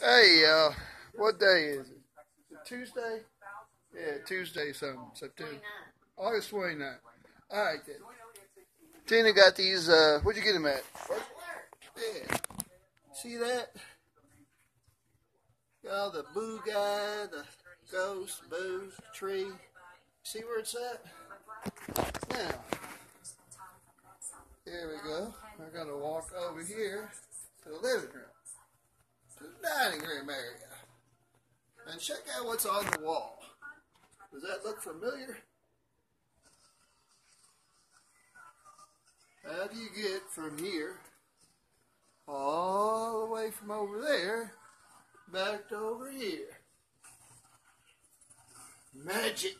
Hey, uh, what day is it Tuesday? Yeah, Tuesday, something, September. August 29th. All right, then. Tina got these, uh, where'd you get them at? Yeah. See that? Got the boo guy, the ghost, boo, tree. See where it's at? Now, here we go. We're going to walk over here to the living room, dining room area, and check out what's on the wall. Does that look familiar? How do you get from here all the way from over there back to over here? Magic.